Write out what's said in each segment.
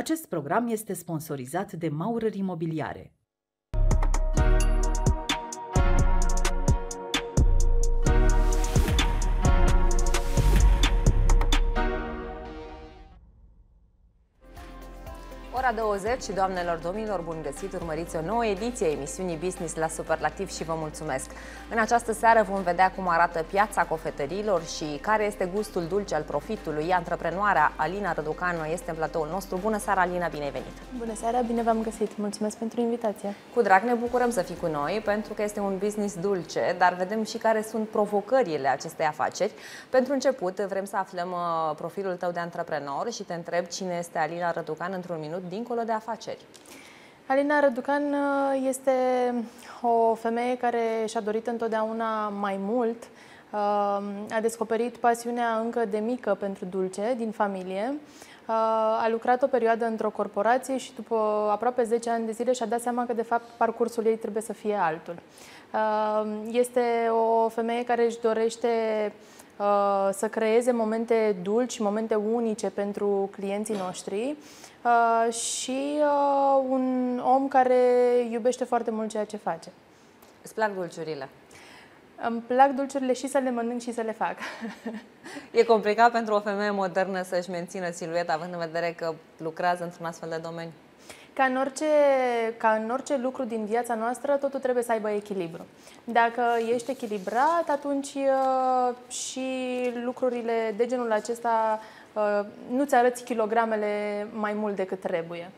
Acest program este sponsorizat de Maurer Imobiliare. Ora 20 și doamnelor, domnilor, bun găsit! Urmăriți o nouă ediție a emisiunii Business la Superlativ și vă mulțumesc! În această seară vom vedea cum arată piața cofetărilor și care este gustul dulce al profitului. Antreprenoarea Alina Răducanu este în platoul nostru. Bună seara, Alina, bine ai venit! Bună seara, bine v-am găsit! Mulțumesc pentru invitație! Cu drag ne bucurăm să fii cu noi pentru că este un business dulce, dar vedem și care sunt provocările acestei afaceri. Pentru început, vrem să aflăm uh, profilul tău de antreprenor și te întreb cine este Alina Răducan într-un minut dincolo de afaceri? Alina Răducan uh, este o femeie care și-a dorit întotdeauna mai mult. Uh, a descoperit pasiunea încă de mică pentru dulce din familie. Uh, a lucrat o perioadă într-o corporație și după aproape 10 ani de zile și-a dat seama că de fapt parcursul ei trebuie să fie altul. Este o femeie care își dorește să creeze momente dulci, momente unice pentru clienții noștri Uh, și uh, un om care iubește foarte mult ceea ce face. Îți plac dulciurile? Îmi plac dulciurile și să le mănânc și să le fac. E complicat pentru o femeie modernă să-și mențină silueta, având în vedere că lucrează într-un astfel de domeniu? Ca în, orice, ca în orice lucru din viața noastră, totul trebuie să aibă echilibru. Dacă ești echilibrat, atunci uh, și lucrurile de genul acesta Uh, nu-ți arăți kilogramele mai mult decât trebuie.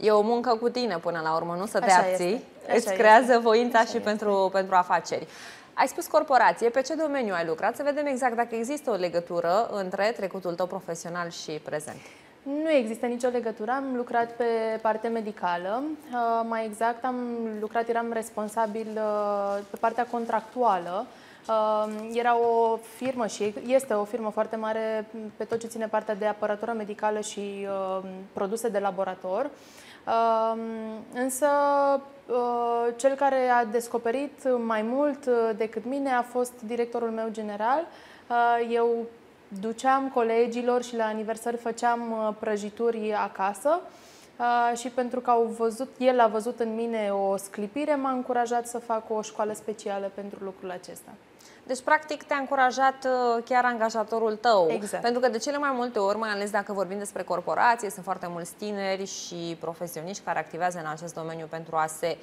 E o muncă cu tine până la urmă, nu să te abții. Îți creează este. voința Așa și pentru, pentru afaceri. Ai spus corporație, pe ce domeniu ai lucrat? Să vedem exact dacă există o legătură între trecutul tău profesional și prezent. Nu există nicio legătură. Am lucrat pe partea medicală. Uh, mai exact, am lucrat, eram responsabil uh, pe partea contractuală era o firmă și este o firmă foarte mare pe tot ce ține partea de apărătură medicală și produse de laborator. Însă cel care a descoperit mai mult decât mine a fost directorul meu general. Eu duceam colegilor și la aniversări făceam prăjituri acasă și pentru că au văzut, el a văzut în mine o sclipire, m-a încurajat să fac o școală specială pentru lucrul acesta. Deci, practic, te-a încurajat uh, chiar angajatorul tău. Exact. Pentru că de cele mai multe ori, mai ales dacă vorbim despre corporație, sunt foarte mulți tineri și profesioniști care activează în acest domeniu pentru a se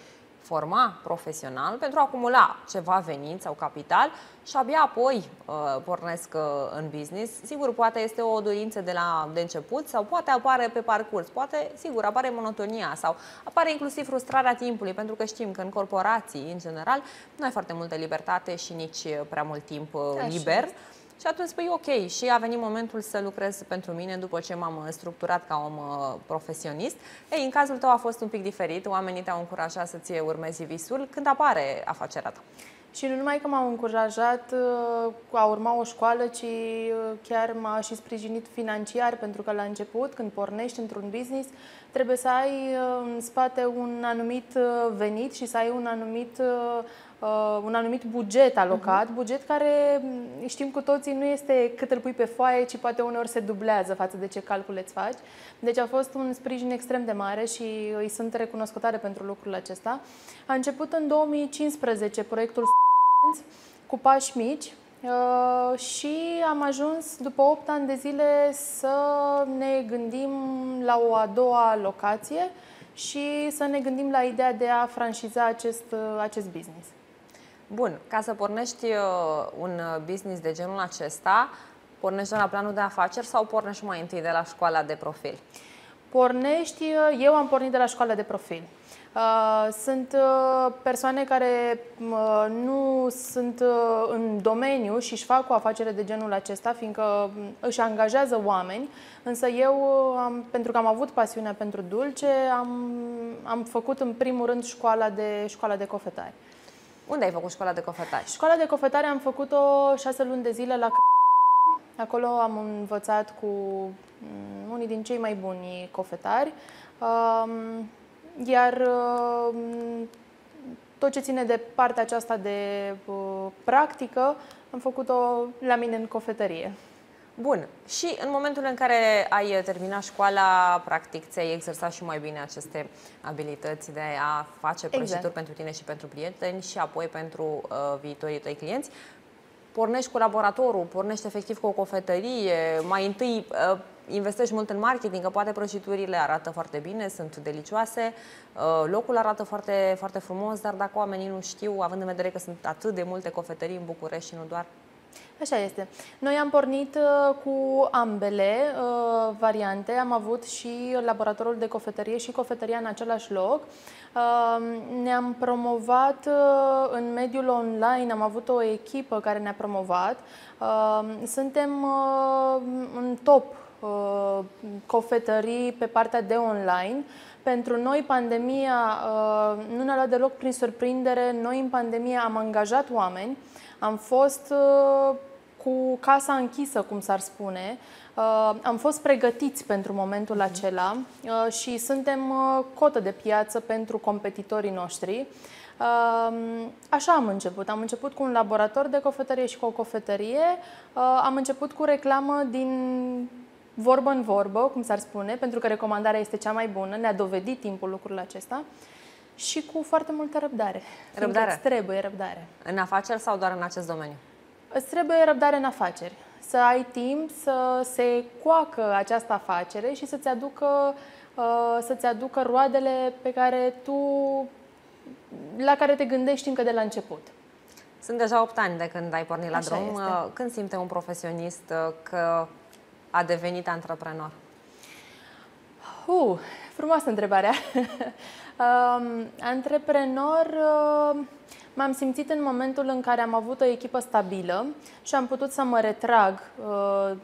forma profesional pentru a acumula ceva venit sau capital și abia apoi uh, pornesc uh, în business. Sigur, poate este o dorință de la de început sau poate apare pe parcurs, poate, sigur, apare monotonia sau apare inclusiv frustrarea timpului, pentru că știm că în corporații, în general, nu ai foarte multă libertate și nici prea mult timp uh, liber. Așa și atunci spui, ok, și a venit momentul să lucrez pentru mine după ce m-am uh, structurat ca om uh, profesionist. Ei, în cazul tău a fost un pic diferit, oamenii te-au încurajat să-ți urmezi visul. Când apare afacerea ta? Și nu numai că m-au încurajat uh, a urma o școală, ci chiar m-a și sprijinit financiar, pentru că la început, când pornești într-un business, trebuie să ai în spate un anumit venit și să ai un anumit uh, un anumit buget alocat, uh-huh. buget care mm, știm cu toții nu este cât îl pui pe foaie, ci poate uneori se dublează față de ce calcule îți faci. Deci a fost un sprijin extrem de mare și îi sunt recunoscătoare pentru lucrul acesta. A început în 2015 proiectul cu pași mici, Uh, și am ajuns după 8 ani de zile să ne gândim la o a doua locație și să ne gândim la ideea de a franșiza acest, uh, acest business. Bun, ca să pornești uh, un uh, business de genul acesta, pornești de la planul de afaceri sau pornești mai întâi de la școala de profil? Pornești, uh, eu am pornit de la școala de profil. Sunt persoane care nu sunt în domeniu și își fac o afacere de genul acesta, fiindcă își angajează oameni, însă eu, am, pentru că am avut pasiunea pentru dulce, am, am făcut în primul rând școala de, școala de cofetari. Unde ai făcut școala de cofetare? Școala de cofetare am făcut-o șase luni de zile la Acolo am învățat cu mm, unii din cei mai buni cofetari. Iar tot ce ține de partea aceasta de uh, practică, am făcut-o la mine în cofetărie. Bun. Și în momentul în care ai terminat școala, practic ți-ai exersat și mai bine aceste abilități de a face prăjituri exact. pentru tine și pentru prieteni și apoi pentru uh, viitorii tăi clienți. Pornești cu laboratorul, pornești efectiv cu o cofetărie, mai întâi uh, investești mult în marketing, că poate prăjiturile arată foarte bine, sunt delicioase, uh, locul arată foarte, foarte frumos, dar dacă oamenii nu știu, având în vedere că sunt atât de multe cofetării în București și nu doar, Așa este. Noi am pornit uh, cu ambele uh, variante. Am avut și laboratorul de cofetărie și cofetăria în același loc. Uh, ne-am promovat uh, în mediul online, am avut o echipă care ne-a promovat. Uh, suntem uh, în top uh, cofetării pe partea de online. Pentru noi, pandemia uh, nu ne-a luat deloc prin surprindere. Noi, în pandemie, am angajat oameni. Am fost uh, cu casa închisă, cum s-ar spune. Uh, am fost pregătiți pentru momentul mhm. acela uh, și suntem uh, cotă de piață pentru competitorii noștri. Așa am început. Am început cu un laborator de cofetărie și cu o cofetărie. Am început cu reclamă din vorbă în vorbă, cum s-ar spune, pentru că recomandarea este cea mai bună. Ne-a dovedit timpul lucrul acesta și cu foarte multă răbdare. Răbdare. Îți trebuie răbdare. În afaceri sau doar în acest domeniu? Îți trebuie răbdare în afaceri. Să ai timp să se coacă această afacere și să-ți aducă, uh, să-ți aducă roadele pe care tu, la care te gândești încă de la început. Sunt deja 8 ani de când ai pornit la Așa drum. Este. Uh, când simte un profesionist uh, că a devenit antreprenor? Uh, frumoasă întrebarea. um, antreprenor... Uh, M-am simțit în momentul în care am avut o echipă stabilă și am putut să mă retrag uh,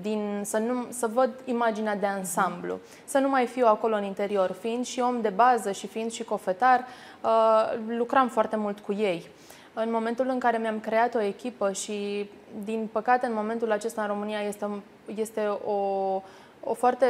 din, să, nu, să văd imaginea de ansamblu, să nu mai fiu acolo în interior. Fiind și om de bază și fiind și cofetar, uh, lucram foarte mult cu ei. În momentul în care mi-am creat o echipă și, din păcate, în momentul acesta în România este, este o, o foarte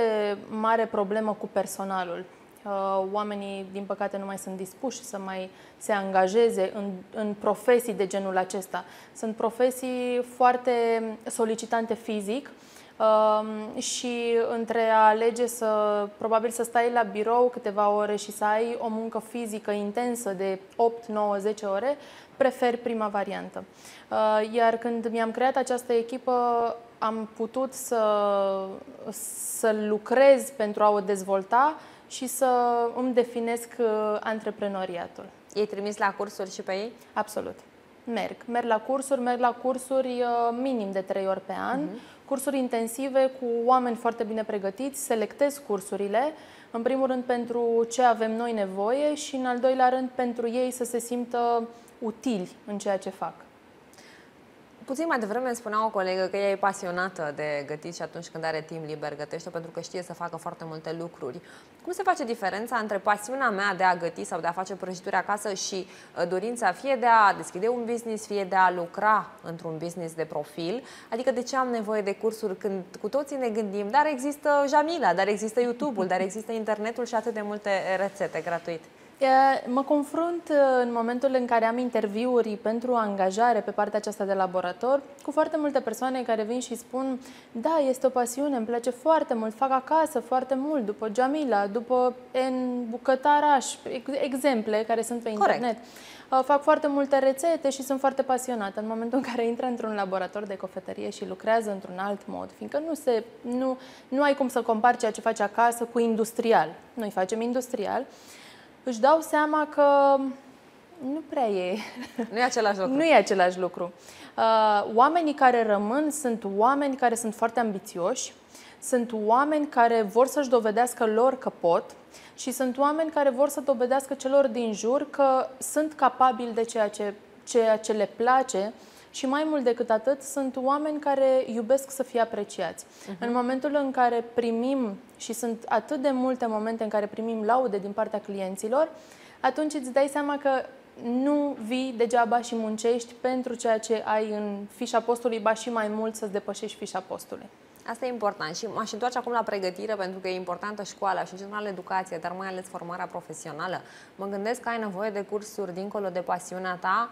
mare problemă cu personalul. Uh, oamenii, din păcate, nu mai sunt dispuși să mai se angajeze în, în profesii de genul acesta. Sunt profesii foarte solicitante fizic um, și între a alege să, probabil să stai la birou câteva ore și să ai o muncă fizică intensă de 8, 9, 10 ore, prefer prima variantă. Uh, iar când mi-am creat această echipă, am putut să, să lucrez pentru a o dezvolta și să îmi definesc uh, antreprenoriatul. Ei trimis la cursuri și pe ei? Absolut. Merg. Merg la cursuri, merg la cursuri uh, minim de trei ori pe an, uh-huh. cursuri intensive cu oameni foarte bine pregătiți, selectez cursurile, în primul rând pentru ce avem noi nevoie și în al doilea rând pentru ei să se simtă utili în ceea ce fac. Puțin mai devreme îmi spunea o colegă că ea e pasionată de gătit și atunci când are timp liber gătește pentru că știe să facă foarte multe lucruri. Cum se face diferența între pasiunea mea de a găti sau de a face prăjituri acasă și uh, dorința fie de a deschide un business, fie de a lucra într-un business de profil? Adică de ce am nevoie de cursuri când cu toții ne gândim, dar există Jamila, dar există YouTube-ul, dar există internetul și atât de multe rețete gratuite? Mă confrunt uh, în momentul în care am interviuri pentru angajare pe partea aceasta de laborator cu foarte multe persoane care vin și spun da, este o pasiune, îmi place foarte mult, fac acasă foarte mult, după Jamila, după în bucătaraș, exemple care sunt pe Corect. internet. Uh, fac foarte multe rețete și sunt foarte pasionată. În momentul în care intră într-un laborator de cofetărie și lucrează într-un alt mod, fiindcă nu, se, nu, nu ai cum să compari ceea ce faci acasă cu industrial. Noi facem industrial își dau seama că nu prea e. Nu e același lucru. nu e același lucru. Uh, oamenii care rămân sunt oameni care sunt foarte ambițioși, sunt oameni care vor să-și dovedească lor că pot și sunt oameni care vor să dovedească celor din jur că sunt capabili de ceea ce, ceea ce le place și mai mult decât atât, sunt oameni care iubesc să fie apreciați. Uh-huh. În momentul în care primim, și sunt atât de multe momente în care primim laude din partea clienților, atunci îți dai seama că nu vii degeaba și muncești pentru ceea ce ai în fișa postului, ba și mai mult să-ți depășești fișa postului. Asta e important și m-aș întoarce acum la pregătire pentru că e importantă școala și în general educația, dar mai ales formarea profesională. Mă gândesc că ai nevoie de cursuri dincolo de pasiunea ta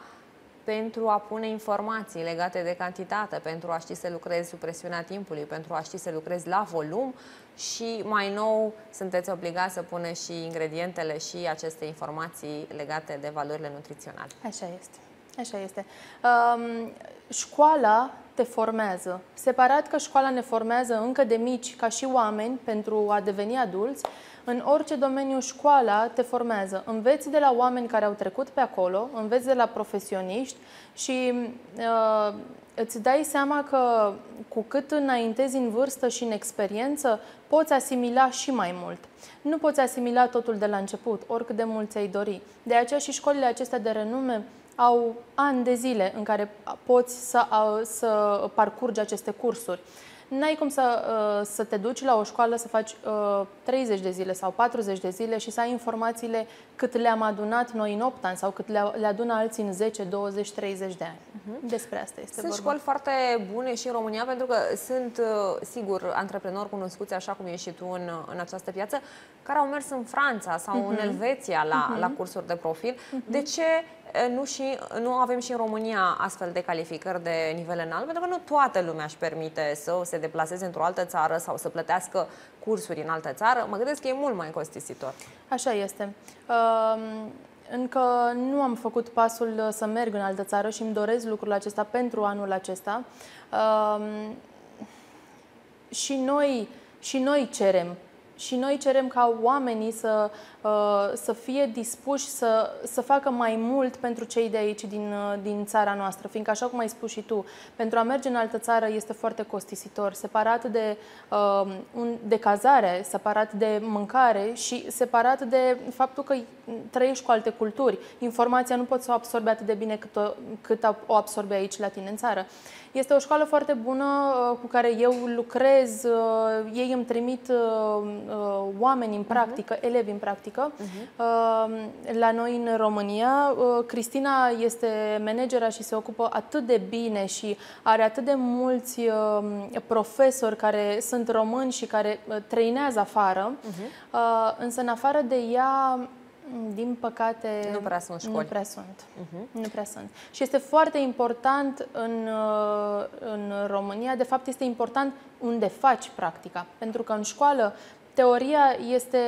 pentru a pune informații legate de cantitate, pentru a ști să lucrezi sub presiunea timpului, pentru a ști să lucrezi la volum și mai nou sunteți obligați să puneți și ingredientele și aceste informații legate de valorile nutriționale. Așa este. Așa este. Um, școala te formează. Separat că școala ne formează încă de mici ca și oameni pentru a deveni adulți, în orice domeniu școala te formează. Înveți de la oameni care au trecut pe acolo, înveți de la profesioniști și uh, îți dai seama că cu cât înaintezi în vârstă și în experiență, poți asimila și mai mult. Nu poți asimila totul de la început, oricât de mult ți-ai dori. De aceea și școlile acestea de renume au ani de zile în care poți să, să parcurgi aceste cursuri. N-ai cum să, uh, să te duci la o școală să faci 30 uh, de zile sau 40 de zile și să ai informațiile cât le-am adunat noi în 8 ani sau cât le, le adună alții în 10, 20, 30 de ani. Uh-huh. Despre asta este Sunt vorba. școli foarte bune și în România pentru că sunt, uh, sigur, antreprenori cunoscuți așa cum ești și tu în, în această piață, care au mers în Franța sau uh-huh. în mhm. Elveția la, uh-huh. la cursuri de profil. Uh-huh. De ce nu, și, nu avem și în România astfel de calificări de nivel înalt, pentru că nu toată lumea își permite să se deplaseze într-o altă țară sau să plătească cursuri în altă țară. Mă gândesc că e mult mai costisitor. Așa este. Uh, încă nu am făcut pasul să merg în altă țară și îmi doresc lucrul acesta pentru anul acesta. Uh, și noi, și noi cerem și noi cerem ca oamenii să, uh, să fie dispuși să, să facă mai mult pentru cei de aici din, uh, din țara noastră, fiindcă, așa cum ai spus și tu, pentru a merge în altă țară este foarte costisitor, separat de, uh, de cazare, separat de mâncare și separat de faptul că trăiești cu alte culturi. Informația nu poți să o absorbi atât de bine cât o, cât o absorbi aici la tine în țară. Este o școală foarte bună cu care eu lucrez, ei îmi trimit uh, oameni în practică, uh-huh. elevi în practică. Uh-huh. Uh, la noi în România, uh, Cristina este managera și se ocupă atât de bine și are atât de mulți uh, profesori care sunt români și care uh, trăinează afară, uh-huh. uh, însă în afară de ea din păcate, nu prea sunt școli. Nu prea sunt. Uh-huh. Nu prea sunt. Și este foarte important în, uh, în România, de fapt este important unde faci practica. Pentru că în școală teoria este,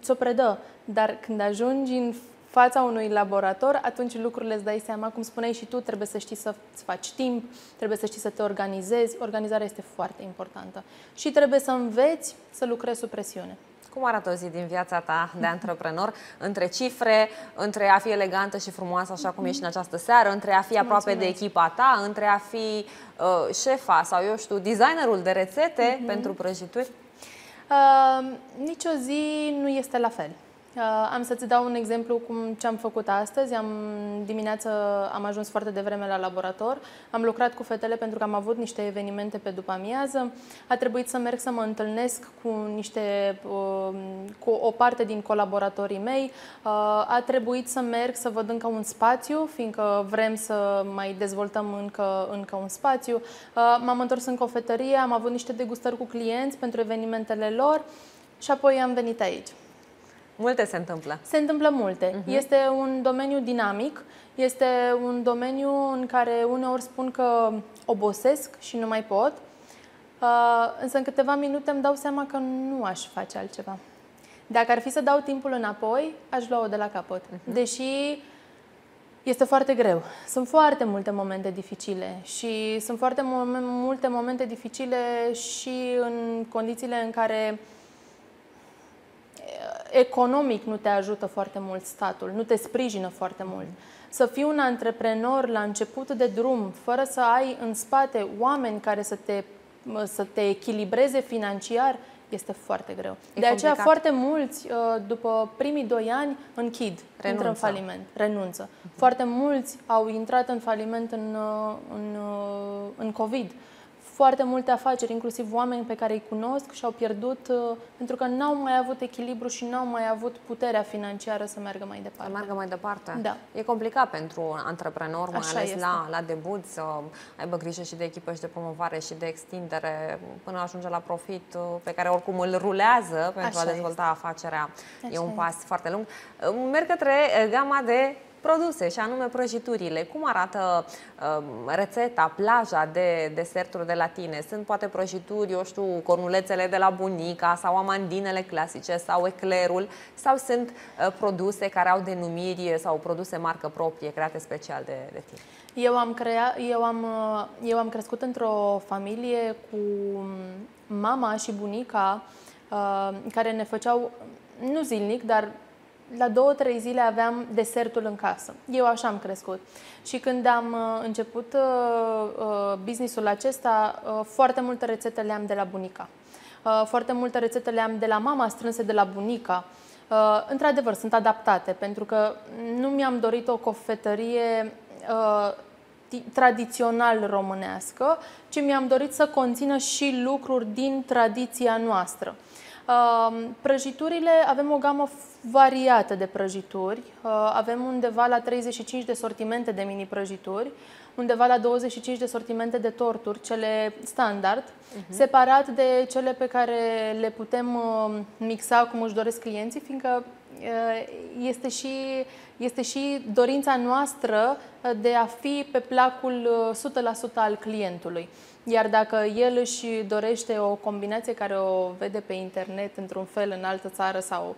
ți-o predă, dar când ajungi în fața unui laborator, atunci lucrurile îți dai seama, cum spuneai și tu, trebuie să știi să-ți faci timp, trebuie să știi să te organizezi. Organizarea este foarte importantă. Și trebuie să înveți să lucrezi sub presiune. Cum arată o zi din viața ta de antreprenor? Între cifre, între a fi elegantă și frumoasă, așa cum ești în această seară, între a fi aproape Mulțumesc. de echipa ta, între a fi uh, șefa sau, eu știu, designerul de rețete uh-huh. pentru prăjituri? Uh, nicio zi nu este la fel. Uh, am să-ți dau un exemplu cum ce am făcut astăzi. Am dimineață am ajuns foarte devreme la laborator. Am lucrat cu fetele pentru că am avut niște evenimente pe după amiază. A trebuit să merg să mă întâlnesc cu niște uh, cu o parte din colaboratorii mei. Uh, a trebuit să merg să văd încă un spațiu, fiindcă vrem să mai dezvoltăm încă, încă un spațiu. M-am întors în cofetărie, am avut niște degustări cu clienți pentru evenimentele lor și apoi am venit aici. Multe se întâmplă. Se întâmplă multe. Uh-huh. Este un domeniu dinamic, este un domeniu în care uneori spun că obosesc și nu mai pot, uh, însă în câteva minute îmi dau seama că nu aș face altceva. Dacă ar fi să dau timpul înapoi, aș lua-o de la capăt. Uh-huh. Deși este foarte greu. Sunt foarte multe momente dificile și sunt foarte multe momente dificile și în condițiile în care economic nu te ajută foarte mult statul, nu te sprijină foarte mult. Să fii un antreprenor la început de drum, fără să ai în spate oameni care să te, să te echilibreze financiar, este foarte greu. E de aceea complicat. foarte mulți, uh, după primii doi ani, închid, renunță. intră în faliment, renunță. Uh-huh. Foarte mulți au intrat în faliment în, uh, în, uh, în COVID foarte multe afaceri, inclusiv oameni pe care îi cunosc și au pierdut uh, pentru că n-au mai avut echilibru și n-au mai avut puterea financiară să meargă mai departe. Să meargă mai departe. Da. E complicat pentru antreprenor, mai Așa ales la, la debut, să aibă grijă și de echipă și de promovare și de extindere până ajunge la profit uh, pe care oricum îl rulează pentru Așa a dezvolta este. afacerea. Așa e un pas este. foarte lung. Uh, merg către gama de produse, și anume prăjiturile. Cum arată uh, rețeta, plaja de deserturi de la tine? Sunt poate prăjituri, eu știu, cornulețele de la bunica sau amandinele clasice sau eclerul sau sunt uh, produse care au denumiri sau produse marcă proprie create special de, de tine? Eu am, crea, eu, am, uh, eu am crescut într-o familie cu mama și bunica uh, care ne făceau, nu zilnic, dar la două, trei zile aveam desertul în casă. Eu așa am crescut. Și când am uh, început uh, uh, businessul acesta, uh, foarte multe rețete le-am de la bunica. Uh, foarte multe rețete le-am de la mama, strânse de la bunica. Uh, într-adevăr, sunt adaptate, pentru că nu mi-am dorit o cofetărie uh, tradițional românească, ci mi-am dorit să conțină și lucruri din tradiția noastră. Prăjiturile, avem o gamă variată de prăjituri. Avem undeva la 35 de sortimente de mini prăjituri, undeva la 25 de sortimente de torturi, cele standard, uh-huh. separat de cele pe care le putem mixa cum își doresc clienții, fiindcă este și, este și dorința noastră de a fi pe placul 100% al clientului. Iar dacă el își dorește o combinație care o vede pe internet într-un fel în altă țară sau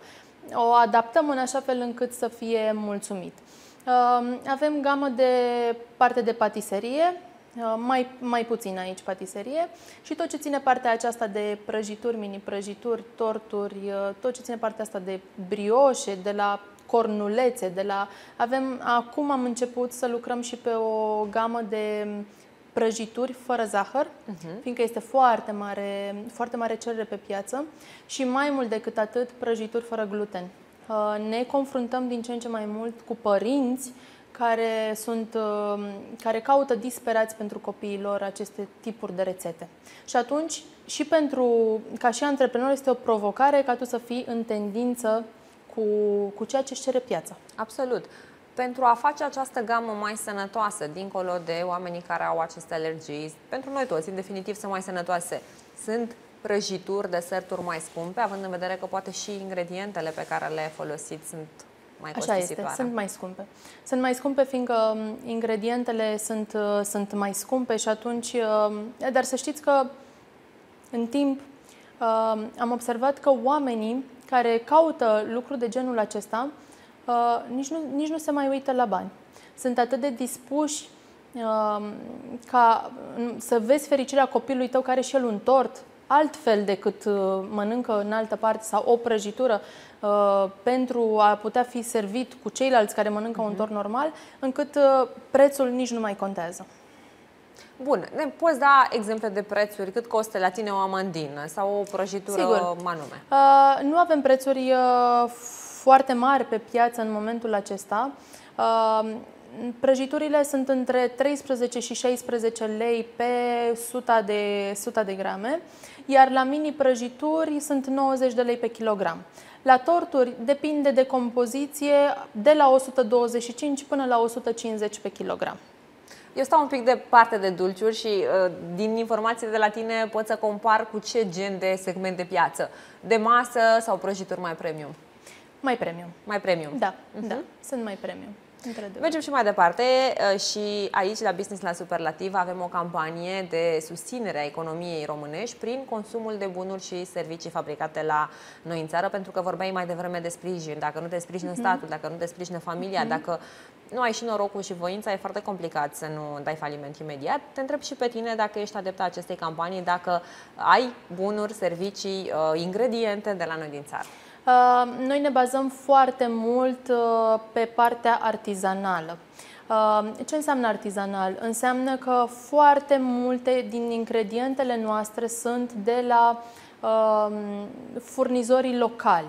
o adaptăm în așa fel încât să fie mulțumit. Avem gamă de parte de patiserie, mai, mai puțin aici patiserie și tot ce ține partea aceasta de prăjituri, mini-prăjituri, torturi, tot ce ține partea asta de brioșe, de la cornulețe, de la... Avem, acum am început să lucrăm și pe o gamă de prăjituri fără zahăr, uh-huh. fiindcă este foarte mare, foarte mare cerere pe piață și mai mult decât atât prăjituri fără gluten. Uh, ne confruntăm din ce în ce mai mult cu părinți care, sunt, uh, care caută disperați pentru copiilor aceste tipuri de rețete. Și atunci, și pentru, ca și antreprenor, este o provocare ca tu să fii în tendință cu, cu ceea ce își cere piața. Absolut pentru a face această gamă mai sănătoasă, dincolo de oamenii care au aceste alergii, pentru noi toți, în definitiv, sunt mai sănătoase. Sunt prăjituri, deserturi mai scumpe, având în vedere că poate și ingredientele pe care le folosiți sunt mai Așa este, sunt mai scumpe. Sunt mai scumpe fiindcă um, ingredientele sunt, uh, sunt mai scumpe și atunci, um, dar să știți că în timp um, am observat că oamenii care caută lucruri de genul acesta uh, nici, nu, nici nu se mai uită la bani. Sunt atât de dispuși uh, ca să vezi fericirea copilului tău care și el un tort, altfel decât uh, mănâncă în altă parte sau o prăjitură uh, pentru a putea fi servit cu ceilalți care mănâncă uh-huh. un mhm. tort normal, încât uh, prețul nici nu mai contează. Bun, ne poți da exemple de prețuri? Cât costă la tine o amandină sau o prăjitură Sigur. manume? Uh, nu avem prețuri uh, foarte mari pe piață în momentul acesta. Uh, prăjiturile sunt între 13 și 16 lei pe 100 de, 100 de grame, iar la mini prăjituri sunt 90 de lei pe kilogram. La torturi depinde de compoziție de la 125 până la 150 pe kilogram. Eu stau un pic de parte de dulciuri și uh, din informațiile de la tine pot să compar cu ce gen de segment de piață. De masă sau prăjituri mai premium? Mai premium. Mai premium. Da, uh-huh. da, sunt mai premium. Mergem și mai departe uh, și aici la Business la Superlativ avem o campanie de susținere a economiei românești prin consumul de bunuri și servicii fabricate la noi în țară, pentru că vorbeai mai devreme de sprijin. Dacă nu te sprijină uh-huh. statul, dacă nu te sprijină familia, uh-huh. dacă nu ai și norocul și voința, e foarte complicat să nu dai faliment imediat. Te întreb și pe tine dacă ești adeptat acestei campanii, dacă ai bunuri, servicii, uh, ingrediente de la noi din țară. Uh, noi ne bazăm foarte mult uh, pe partea artizanală. Uh, ce înseamnă artizanal? Înseamnă că foarte multe din ingredientele noastre sunt de la furnizorii locali.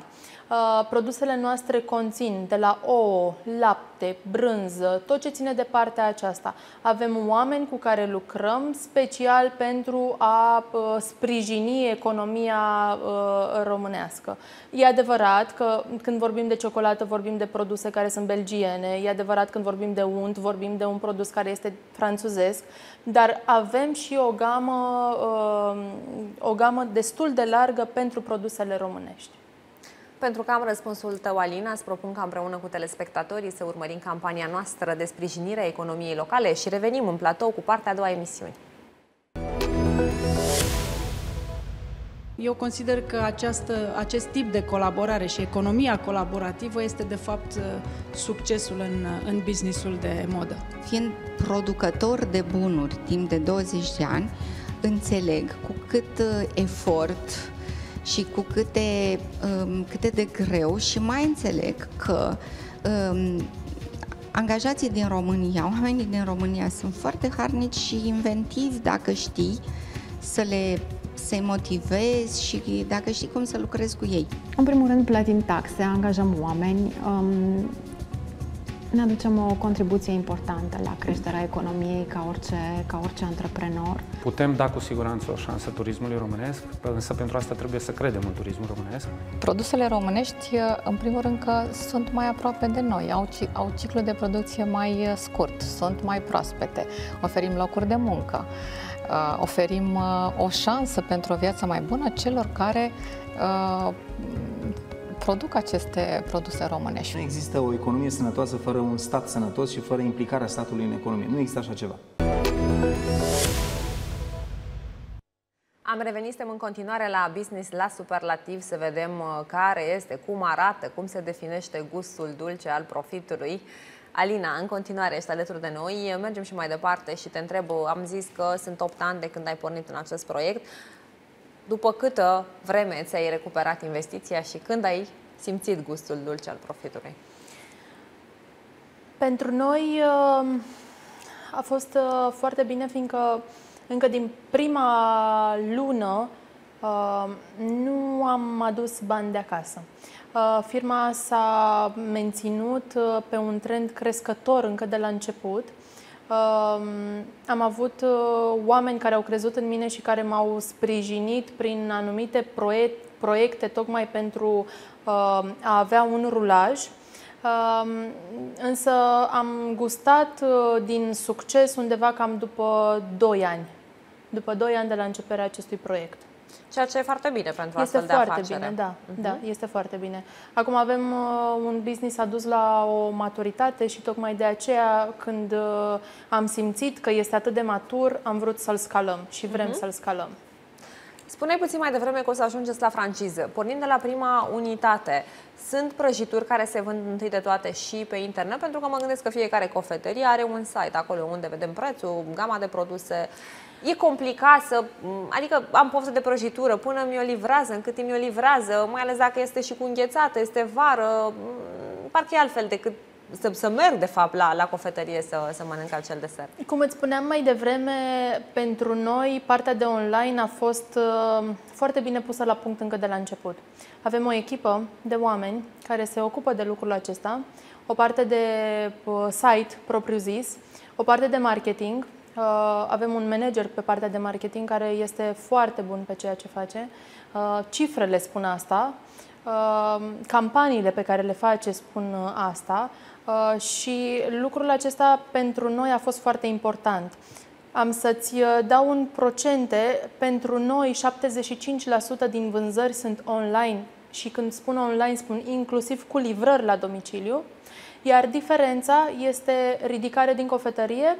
Uh, produsele noastre conțin de la ouă, lapte, brânză, tot ce ține de partea aceasta. Avem oameni cu care lucrăm special pentru a uh, sprijini economia uh, românească. E adevărat că când vorbim de ciocolată vorbim de produse care sunt belgiene, e adevărat când vorbim de unt vorbim de un produs care este franțuzesc, dar avem și o gamă, o gamă destul de largă pentru produsele românești. Pentru că am răspunsul tău, Alina, îți propun ca împreună cu telespectatorii să urmărim campania noastră de sprijinire a economiei locale și revenim în platou cu partea a doua emisiuni. Eu consider că această, acest tip de colaborare și economia colaborativă este de fapt succesul în, în businessul de modă. Fiind producător de bunuri timp de 20 de ani, înțeleg cu cât uh, efort și cu câte, um, câte de greu și mai înțeleg că um, angajații din România, oamenii din România sunt foarte harnici și inventivi dacă știi să le să-i motivezi și dacă știi cum să lucrezi cu ei. În primul rând, plătim taxe, angajăm oameni, um, ne aducem o contribuție importantă la creșterea economiei ca orice, ca orice antreprenor. Putem da cu siguranță o șansă turismului românesc, însă pentru asta trebuie să credem în turismul românesc. Produsele românești, în primul rând că sunt mai aproape de noi, au, au ciclu de producție mai scurt, sunt mai proaspete, oferim locuri de muncă, uh, oferim uh, o șansă pentru o viață mai bună celor care uh, produc aceste produse românești. Nu există o economie sănătoasă fără un stat sănătos și fără implicarea statului în economie. Nu există așa ceva. Am revenit, suntem în continuare la business la superlativ să vedem uh, care este, cum arată, cum se definește gustul dulce al profitului. Alina, în continuare ești alături de noi, mergem și mai departe și te întreb, am zis că sunt 8 ani de când ai pornit în acest proiect. După câtă vreme ți-ai recuperat investiția și când ai simțit gustul dulce al profitului? Pentru noi uh, a fost uh, foarte bine, fiindcă încă din prima lună uh, nu am adus bani de acasă. Firma s-a menținut pe un trend crescător încă de la început am avut uh, oameni care au crezut în mine și care m-au sprijinit prin anumite proiecte, tocmai pentru uh, a avea un rulaj. Însă am gustat uh, din succes undeva cam după 2 ani, după 2 ani de la începerea acestui proiect. Ceea ce e foarte bine pentru este astfel foarte de afacere. bine, da, uh-huh. da, este foarte bine. Acum avem uh, un business adus la o maturitate și tocmai de aceea când uh, am simțit că este atât de matur, am vrut să-l scalăm și vrem uh-huh. să-l scalăm. Spuneai puțin mai devreme că o să ajungeți la franciză. Pornind de la prima unitate, sunt prăjituri care se vând întâi de toate și pe internet, pentru că mă gândesc că fiecare cofetărie are un site acolo unde vedem prețul, gama de produse e complicat să, adică am poftă de prăjitură, până mi-o livrează, în cât timp mi-o livrează, mai ales dacă este și cu înghețată, este vară, parcă e altfel decât să, să merg, de fapt, la, la cofetărie să, să mănânc acel desert. Cum îți spuneam mai devreme, pentru noi partea de online a fost uh, foarte bine pusă la punct încă de la început. Avem o echipă de oameni care se ocupă de lucrul acesta, o parte de uh, site propriu-zis, o parte de marketing, Uh, avem un manager pe partea de marketing care este foarte bun pe ceea ce face. Uh, cifrele spun asta, uh, campaniile pe care le face spun asta și lucrul acesta pentru noi a fost foarte important. Am să-ți dau un procente. Pentru noi, 75% din vânzări sunt online și când spun online, spun inclusiv cu livrări la domiciliu, iar diferența este ridicare din cofetărie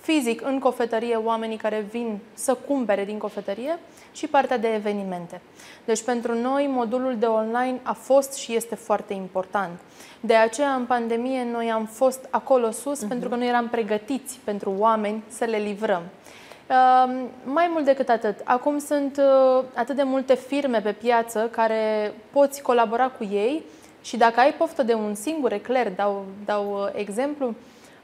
fizic în cofetărie oamenii care vin să cumpere din cofetărie și partea de evenimente. Deci pentru noi modulul de online a fost și este foarte important. De aceea în pandemie noi am fost acolo sus uh-huh. pentru că noi eram pregătiți pentru oameni să le livrăm. Uh, mai mult decât atât, acum sunt uh, atât de multe firme pe piață care poți colabora cu ei și dacă ai poftă de un singur ecler, dau, dau uh, exemplu,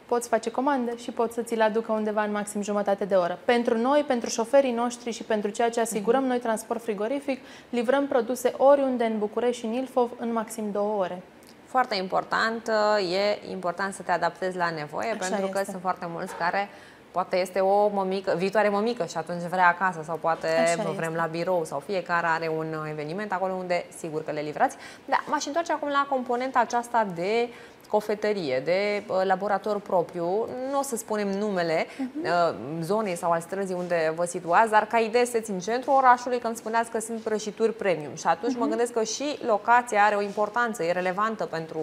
poți face comandă și poți să ți-l aducă undeva în maxim jumătate de oră. Pentru noi, pentru șoferii noștri și pentru ceea ce asigurăm uh-huh. noi transport frigorific, livrăm produse oriunde în București și în Ilfov în maxim două ore. Foarte important, e important să te adaptezi la nevoie, Așa pentru că este. sunt foarte mulți care poate este o mămică, viitoare mămică și atunci vrea acasă sau poate Așa vrem este. la birou sau fiecare are un eveniment acolo unde sigur că le livrați. Da, m-aș întoarce acum la componenta aceasta de cofetărie, de uh, laborator propriu, nu o să spunem numele uh, zonei sau al străzii unde vă situați, dar ca idee sunteți în centrul orașului, când spuneați că sunt prăjituri premium și atunci mă gândesc că și locația are o importanță, e relevantă pentru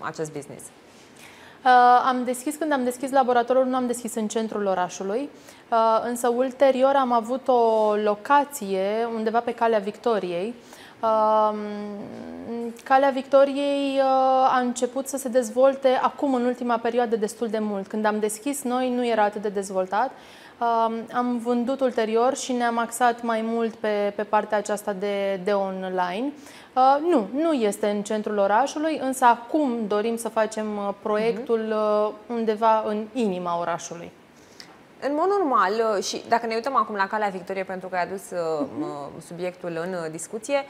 acest business. Uh, am deschis, când am deschis laboratorul, nu am deschis în centrul orașului, uh, însă ulterior am avut o locație undeva pe Calea Victoriei. Uh, Calea Victoriei uh, a început să se dezvolte acum, în ultima perioadă, destul de mult. Când am deschis noi, nu era atât de dezvoltat. Uh, am vândut ulterior și ne-am axat mai mult pe, pe partea aceasta de, de online. Uh, nu, nu este în centrul orașului, însă acum dorim să facem uh, proiectul uh, undeva în inima orașului. În mod normal, uh, și dacă ne uităm acum la Calea Victoriei, pentru că ai adus uh, uh, subiectul în uh, discuție,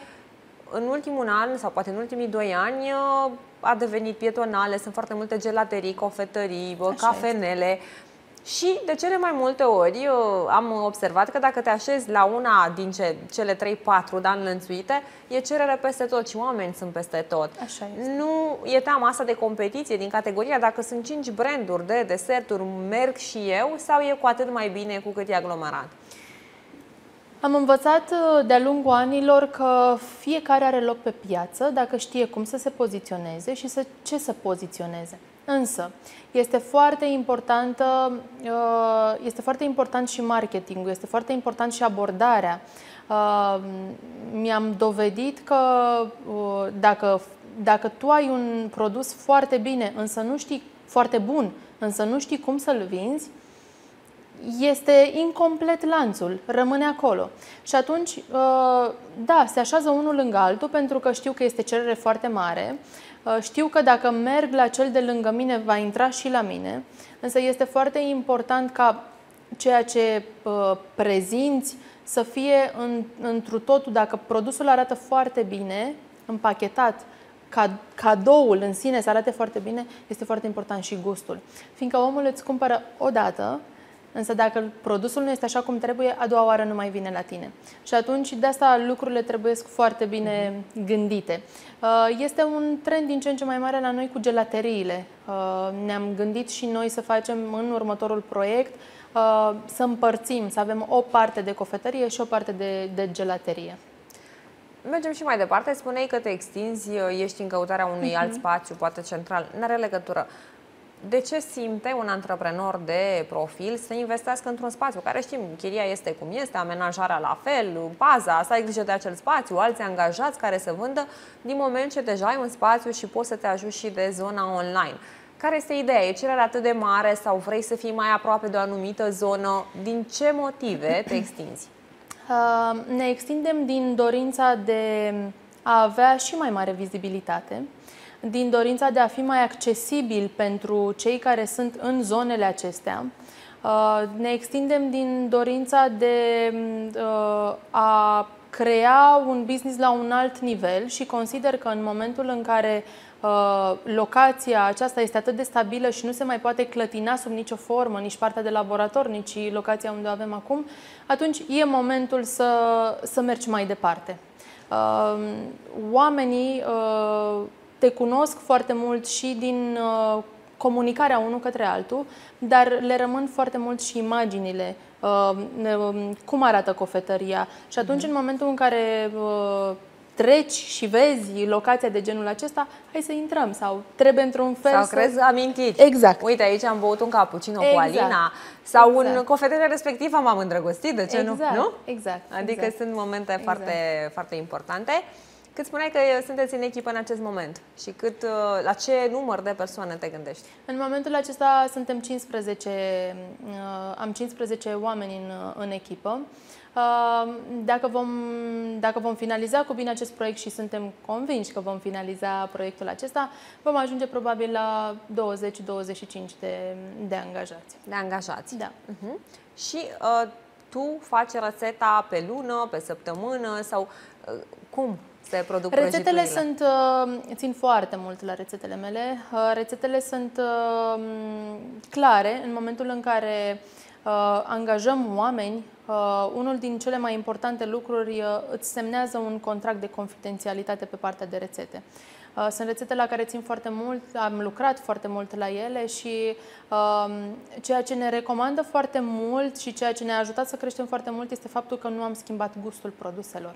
în ultimul an, sau poate în ultimii doi ani, uh, a devenit pietonale, sunt foarte multe gelaterii, cofetării, uh, Așa cafenele. Și de cele mai multe ori uh, am observat că dacă te așezi la una din ce, cele 3-4 dar înlănțuite, e cerere peste tot și oameni sunt peste tot. Așa este. Nu e teama asta de competiție din categoria dacă sunt 5 branduri de deserturi, merg și eu sau e cu atât mai bine cu cât e aglomerat? Am învățat uh, de-a lungul anilor că fiecare are loc pe piață dacă știe cum să se poziționeze și să, ce să poziționeze. Însă, este foarte importantă, uh, este foarte important și marketingul, este foarte important și abordarea. Uh, Mi-am dovedit că uh, dacă, dacă tu ai un produs foarte bine, însă nu știi foarte bun, însă nu știi cum să-l vinzi, este incomplet lanțul, rămâne acolo. Și atunci, uh, da, se așează unul lângă altul pentru că știu că este cerere foarte mare, uh, știu că dacă merg la cel de lângă mine, va intra și la mine, însă este foarte important ca ceea ce uh, prezinți să fie în, întru totul, dacă produsul arată foarte bine, împachetat, ca, cadoul în sine să arate foarte bine, este foarte important și gustul. Fiindcă omul îți cumpără o dată, Însă dacă produsul nu este așa cum trebuie, a doua oară nu mai vine la tine. Și atunci de asta lucrurile trebuie foarte bine gândite. Uh, Este un trend din ce în ce mai mare la noi cu gelateriile. Uh, Ne-am gândit și noi să facem în următorul proiect uh, să împărțim, să avem o parte de cofetărie și o parte de, de gelaterie. Mergem și mai departe. Spuneai că te extinzi, ești în căutarea unui alt spațiu, poate central. N-are legătură. De ce simte un antreprenor de profil să investească într-un spațiu care știm, chiria este cum este, amenajarea la fel, paza, să ai grijă de acel spațiu, alți angajați care să vândă, din moment ce deja ai un spațiu și poți să te ajuți și de zona online. Care este ideea? E cererea atât de mare sau vrei să fii mai aproape de o anumită zonă? Din ce motive te extinzi? Uh, Ne extindem din dorința de a avea și mai mare vizibilitate, din dorința de a fi mai accesibil pentru cei care sunt în zonele acestea. Uh, Ne extindem din dorința de uh, a crea un business la un alt nivel și consider că în momentul în care uh, locația aceasta este atât de stabilă și nu se mai poate clătina sub nicio formă, nici partea de laborator, nici locația unde o avem acum, atunci e momentul să, să mergi mai departe. Uh, Oamenii uh, te cunosc foarte mult și din uh, comunicarea unul către altul, dar le rămân foarte mult și imaginile, uh, uh, cum arată cofetăria. Și atunci, în momentul în care uh, treci și vezi locația de genul acesta, hai să intrăm sau trebuie într-un fel Sau să... crezi amintiri. Exact. Uite, aici am băut un cappuccino cu Exact. Alina sau în Exact. cofetele respectivă m-am îndrăgostit, de ce exact, nu? nu? Exact. Adică exact. sunt momente Exact. foarte, foarte importante. Cât spuneai că sunteți în echipă în acest moment și cât, uh, la ce număr de persoane te gândești? În momentul acesta suntem 15, uh, am 15 oameni în, uh, în echipă. Uh, Dacă vom, dacă vom finaliza cu bine acest proiect și suntem convinși că vom finaliza proiectul acesta, vom ajunge probabil la 20-25 de, de angajați. De angajați. Da. Uh-huh. Și uh, tu faci rețeta pe lună, pe săptămână sau uh, cum se produc Rețetele prăjiturile? sunt, uh, țin foarte mult la rețetele mele. Uh, Rețetele sunt uh, clare în momentul în care uh, uh, angajăm oameni, uh, unul din cele mai importante lucruri uh, îți semnează un contract de confidențialitate pe partea de rețete. Uh, sunt rețete la care țin foarte mult, am lucrat foarte mult la ele și uh, ceea ce ne recomandă foarte mult și ceea ce ne-a ajutat să creștem foarte mult este faptul că nu am schimbat gustul produselor.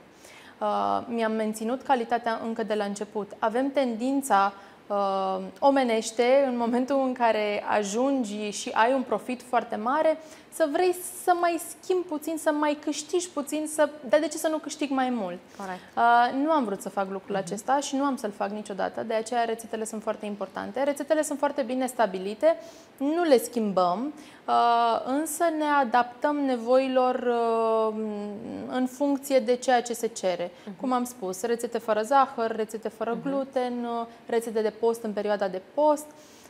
Uh, mi-am menținut calitatea încă de la început. Avem tendința uh, omenește în momentul în care ajungi și ai un profit foarte mare, să vrei să mai schimbi puțin, să mai câștigi puțin, să... dar de ce să nu câștig mai mult? Corect. Uh, nu am vrut să fac lucrul uh-huh. acesta și nu am să-l fac niciodată, de aceea rețetele sunt foarte importante. Rețetele sunt foarte bine stabilite, nu le schimbăm, uh, însă ne adaptăm nevoilor uh, în funcție de ceea ce se cere. Uh-huh. Cum am spus, rețete fără zahăr, rețete fără uh-huh. gluten, uh, rețete de post în perioada de post. Uh,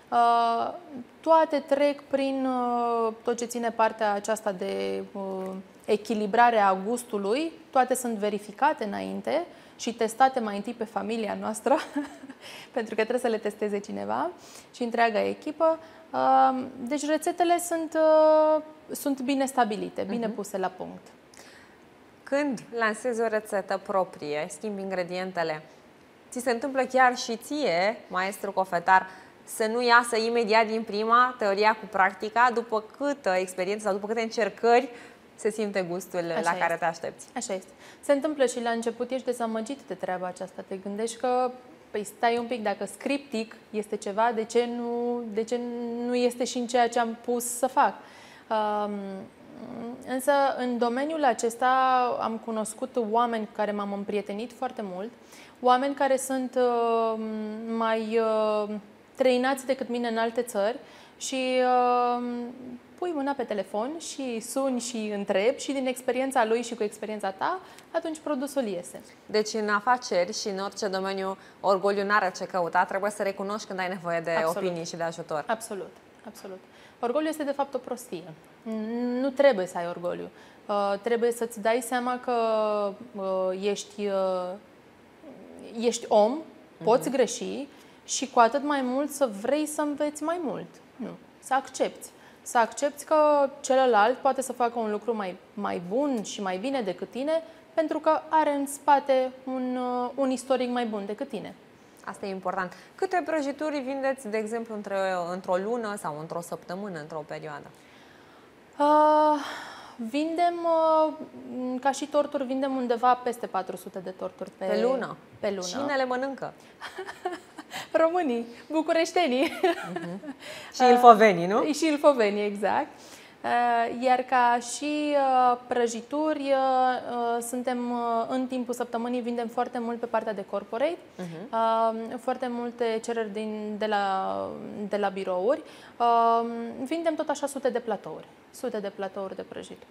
toate trec prin uh, tot ce ține partea aceasta de uh, echilibrare a gustului, toate sunt verificate înainte și testate mai întâi pe familia noastră, pentru că trebuie să le testeze cineva și întreaga echipă. Deci rețetele sunt, sunt bine stabilite, bine uh-huh. puse la punct. Când lansezi o rețetă proprie, schimbi ingredientele, ți se întâmplă chiar și ție, maestru cofetar, să nu iasă imediat din prima teoria cu practica, după câtă experiență sau după câte încercări se simte gustul Așa la este. care te aștepți. Așa este. Se întâmplă și la început ești dezamăgit de treaba aceasta. Te gândești că Păi stai un pic, dacă scriptic este ceva, de ce nu, de ce nu este și în ceea ce am pus să fac? Um, însă, în domeniul acesta am cunoscut oameni cu care m-am împrietenit foarte mult, oameni care sunt uh, mai uh, trăinați decât mine în alte țări și uh, pui mâna pe telefon și suni și întrebi și din experiența lui și cu experiența ta, atunci produsul iese. Deci în afaceri și în orice domeniu orgoliu n-are ce căuta, trebuie să recunoști când ai nevoie de Absolut. opinii și de ajutor. Absolut, absolut. Orgoliu este de fapt o prostie. Nu trebuie să ai orgoliu. Uh, trebuie să-ți dai seama că uh, ești, uh, ești om, poți uh-huh. greși și cu atât mai mult să vrei să înveți mai mult. Nu, să accepti. Să accepti că celălalt poate să facă un lucru mai, mai bun și mai bine decât tine, pentru că are în spate un, uh, un istoric mai bun decât tine. Asta e important. Câte prăjituri vindeți, de exemplu, între, într-o lună sau într-o săptămână, într-o perioadă? Uh, vindem, uh, ca și torturi, vindem undeva peste 400 de torturi pe, pe lună. Pe lună. Cine le mănâncă? Românii, bucureștenii. Uh-huh. Și ilfovenii, nu? Și ilfovenii, exact. Uh, iar ca și uh, prăjituri, uh, suntem în timpul săptămânii, vindem foarte mult pe partea de corporate, uh-huh. foarte multe cereri din, de, la, de la birouri. Vindem tot așa sute de platouri, sute de platouri de prăjituri.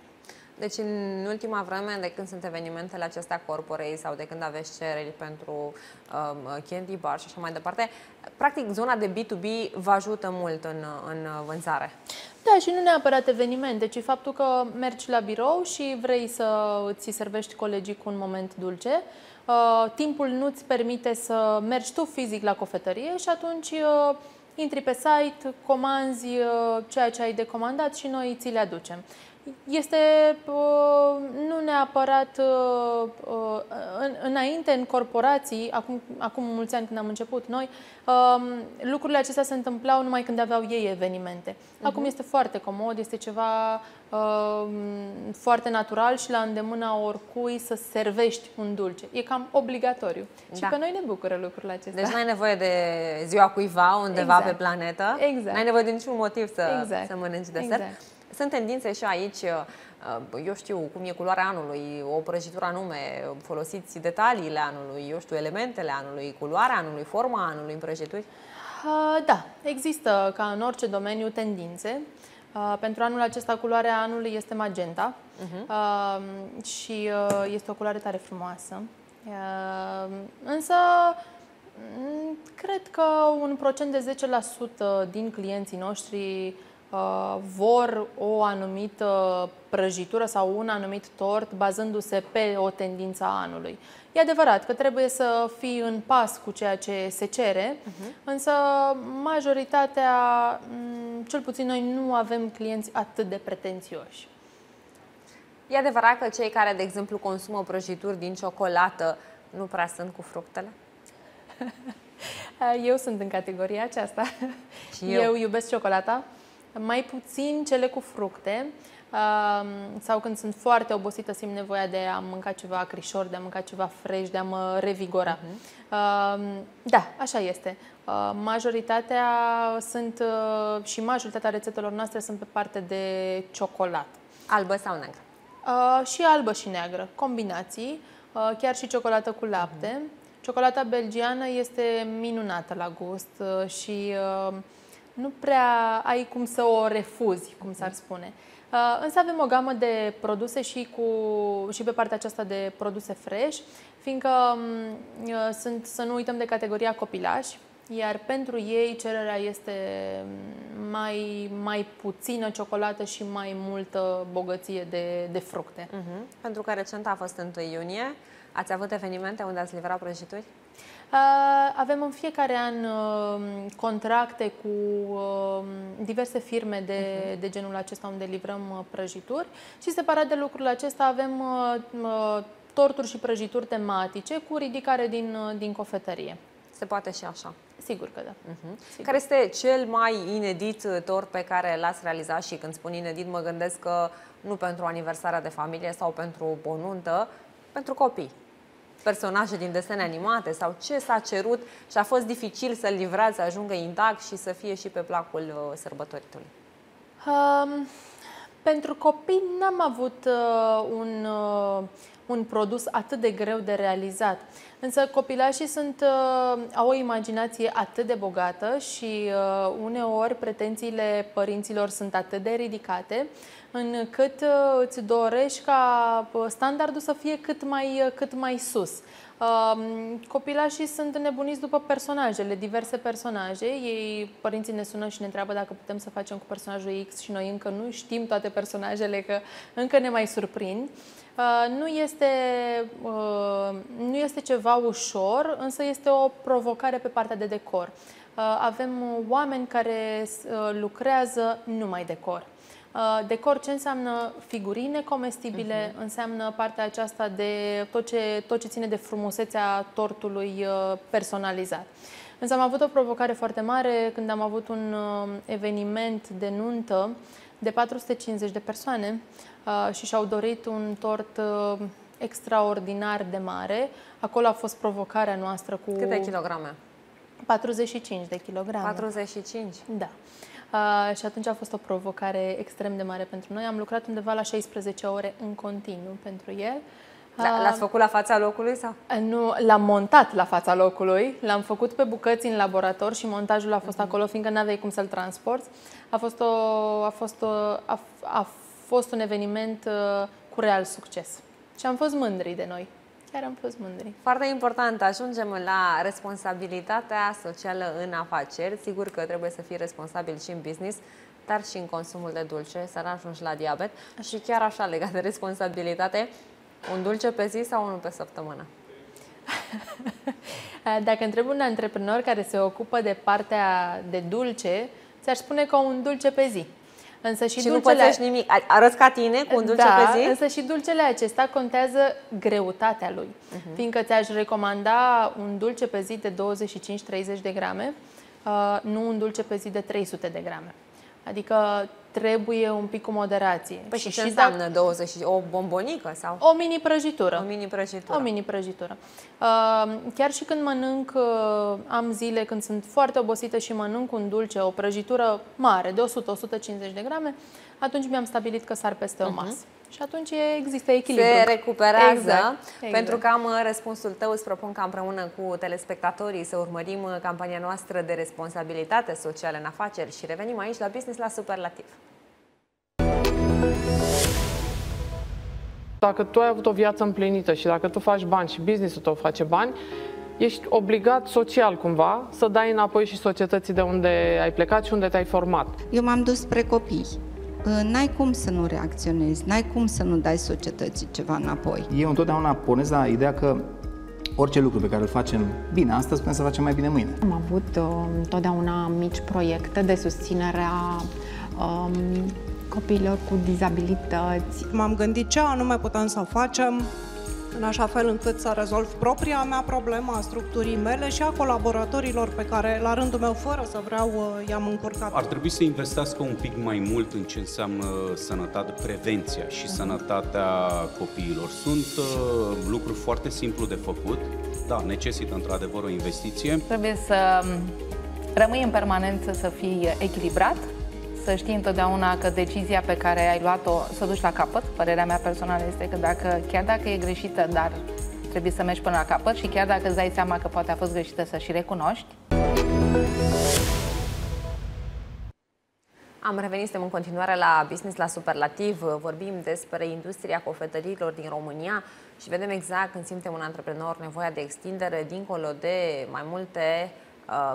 Deci în ultima vreme, de când sunt evenimentele acestea corporei sau de când aveți cereri pentru um, candy bar și așa mai departe, practic zona de B2B vă ajută mult în, în vânzare. Da, și nu neapărat evenimente, ci faptul că mergi la birou și vrei să ți servești colegii cu un moment dulce. Uh, timpul nu-ți permite să mergi tu fizic la cofetărie și atunci uh, intri pe site, comanzi uh, ceea ce ai de comandat și noi ți le aducem este uh, nu neapărat uh, uh, în, înainte în corporații, acum, acum mulți ani când am început noi, uh, lucrurile acestea se întâmplau numai când aveau ei evenimente. Uh-huh. Acum este foarte comod, este ceva uh, foarte natural și la îndemâna oricui să servești un dulce. E cam obligatoriu. Da. Și pe noi ne bucură lucrurile acestea. Deci nu ai nevoie de ziua cuiva undeva exact. pe planetă. Exact. N-ai nevoie de niciun motiv să, exact. să mănânci desert. Exact. Sunt tendințe și aici, uh, uh, eu știu cum e culoarea anului, o prăjitură anume, folosiți detaliile anului, eu știu, elementele anului, culoarea anului, forma anului în prăjituri? Uh, da, există ca în orice domeniu tendințe. Pentru anul acesta culoarea anului este magenta uh-huh. și este o culoare tare frumoasă. Însă mm, cred că un procent de 10% din clienții noștri Uh, vor o anumită prăjitură sau un anumit tort bazându-se pe o tendință a anului. E adevărat că trebuie să fii în pas cu ceea ce se cere, uh-huh. însă majoritatea, mm, cel puțin noi nu avem clienți atât de pretențioși. E adevărat că cei care, de exemplu, consumă prăjituri din ciocolată nu prea sunt cu fructele? Eu sunt în categoria aceasta. Și eu. eu iubesc ciocolata, mai puțin cele cu fructe. Uh, sau când sunt foarte obosită, simt nevoia de a mânca ceva acrișor, de a mânca ceva fresh, de a mă revigora. Uh-huh. Uh, da, așa este. Uh, majoritatea sunt uh, și majoritatea rețetelor noastre sunt pe parte de ciocolată. Albă sau neagră? Uh, și albă și neagră, combinații, uh, chiar și ciocolată cu lapte. Uh-huh. Ciocolata belgiană este minunată la gust uh, și uh, nu prea ai cum să o refuzi, cum s-ar spune. Uh, însă avem o gamă de produse și, cu, și pe partea aceasta de produse fresh, fiindcă um, uh, sunt, să nu uităm de categoria copilași, iar pentru ei cererea este mai, mai puțină ciocolată și mai multă bogăție de, de fructe. Uh-huh. Pentru că recent a fost 1 iunie, ați avut evenimente unde ați livrat prăjituri? Uh, avem în fiecare an uh, contracte cu uh, diverse firme de, uh-huh. de genul acesta unde livrăm prăjituri și separat de lucrul acesta avem torturi și prăjituri tematice cu ridicare din, din cofetărie. Se poate și așa. Sigur că da. Uh-huh. Sigur. Care este cel mai inedit tort pe care l-ați realizat și când spun inedit mă gândesc că nu pentru aniversarea de familie sau pentru o nuntă, pentru copii? Personaje din desene animate sau ce s-a cerut și a fost dificil să-l livrați, să ajungă intact și să fie și pe placul uh, sărbătoritului? Um, pentru copii n-am avut uh, un, uh, un produs atât de greu de realizat. Însă copilașii sunt, uh, au o imaginație atât de bogată și uh, uneori pretențiile părinților sunt atât de ridicate încât uh, îți dorești ca uh, standardul să fie cât mai, uh, cât mai sus. Um, copilașii sunt nebuniți după personajele, diverse personaje. Ei, părinții ne sună și ne întreabă dacă putem să facem cu personajul X și noi încă nu știm toate personajele, că încă ne mai surprind. Nu este, nu este ceva ușor, însă este o provocare pe partea de decor. Avem oameni care lucrează numai decor. Uh, decor ce înseamnă figurine comestibile, uh-huh. înseamnă partea aceasta de tot ce, tot ce ține de frumusețea tortului uh, personalizat. Însă am avut o provocare foarte mare când am avut un uh, eveniment de nuntă de 450 de persoane și și-au dorit un tort extraordinar de mare. Acolo a fost provocarea noastră cu... Câte kilograme? 45 de kilograme. 45? Da. Uh, și atunci a fost o provocare extrem de mare pentru noi. Am lucrat undeva la 16 ore în continuu pentru el. Da, l-ați făcut la fața locului sau? Nu, l-am montat la fața locului, l-am făcut pe bucăți în laborator și montajul a fost uh-huh. acolo, fiindcă nu aveai cum să-l transporti. A fost, o, a, fost o, a, a fost un eveniment uh, cu real succes. Și am fost mândri de noi. Chiar am fost mândri. Foarte important, ajungem la responsabilitatea socială în afaceri. Sigur că trebuie să fii responsabil și în business, dar și în consumul de dulce, să nu ajungi la diabet. Și chiar așa, legat de responsabilitate, un dulce pe zi sau unul pe săptămână? Dacă întreb un antreprenor care se ocupă de partea de dulce, ți-aș spune că un dulce pe zi. Însă și, și dulcele... nu nimic. Arăți ca tine cu un dulce da, pe zi? însă și dulcele acesta contează greutatea lui. Uh-huh. Fiindcă ți-aș recomanda un dulce pe zi de 25-30 de grame, uh, nu un dulce pe zi de 300 de grame. Adică trebuie un pic cu moderație. Păi și, și ce înseamnă dacă... 20? O bombonică sau? O mini prăjitură. O mini prăjitură. O mini prăjitură. Uh, chiar și când mănânc, uh, am zile când sunt foarte obosită și mănânc un dulce, o prăjitură mare, de 100-150 de grame, atunci mi-am stabilit că sar peste uh-huh. o mhm. masă. Și atunci există echilibru. Se recuperează. Exact, exact. Pentru că am uh, răspunsul tău, îți propun ca împreună cu telespectatorii să urmărim uh, campania noastră de responsabilitate socială în afaceri și revenim aici la Business la Superlativ. Dacă tu ai avut o viață împlinită și dacă tu faci bani și businessul tău face bani, ești obligat social cumva să dai înapoi și societății de unde ai plecat și unde te-ai format. Eu m-am dus spre copii. N-ai cum să nu reacționezi, n-ai cum să nu dai societății ceva înapoi. Eu întotdeauna pornesc la ideea că orice lucru pe care îl facem bine astăzi, putem să facem mai bine mâine. Am avut uh, întotdeauna mici proiecte de susținere a um, copiilor cu dizabilități. M-am gândit ce anume putem să facem în așa fel încât să rezolv propria mea problemă a structurii mele și a colaboratorilor pe care, la rândul meu, fără să vreau, uh, i-am încurcat. Ar trebui să investească un pic mai mult în ce înseamnă sănătate, prevenția și sănătatea copiilor. Sunt uh, lucruri foarte simplu de făcut, da, necesită într-adevăr o investiție. Trebuie să um, rămâi în permanență să fii echilibrat, să știi întotdeauna că decizia pe care ai luat-o să o duci la capăt. Părerea mea personală este că dacă, chiar dacă e greșită, dar trebuie să mergi până la capăt și chiar dacă îți dai seama că poate a fost greșită, să și recunoști. Am revenit, suntem în continuare la Business la Superlativ. Vorbim despre industria cofetărilor din România și vedem exact când simte un antreprenor nevoia de extindere dincolo de mai multe Uh,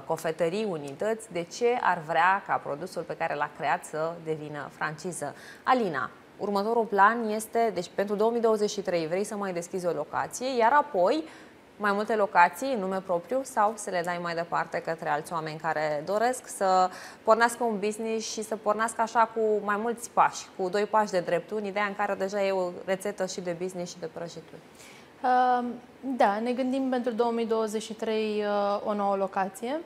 cofetării, unități, de ce ar vrea ca produsul pe care l-a creat să devină franciză. Alina, următorul plan este, deci pentru 2023 vrei să mai deschizi o locație, iar apoi mai multe locații în nume propriu sau să le dai mai departe către alți oameni care doresc să pornească un business și să pornească așa cu mai mulți pași, cu doi pași de dreptul, în ideea în care deja e o rețetă și de business și de prăjituri. Da, ne gândim pentru 2023 uh, o nouă locație,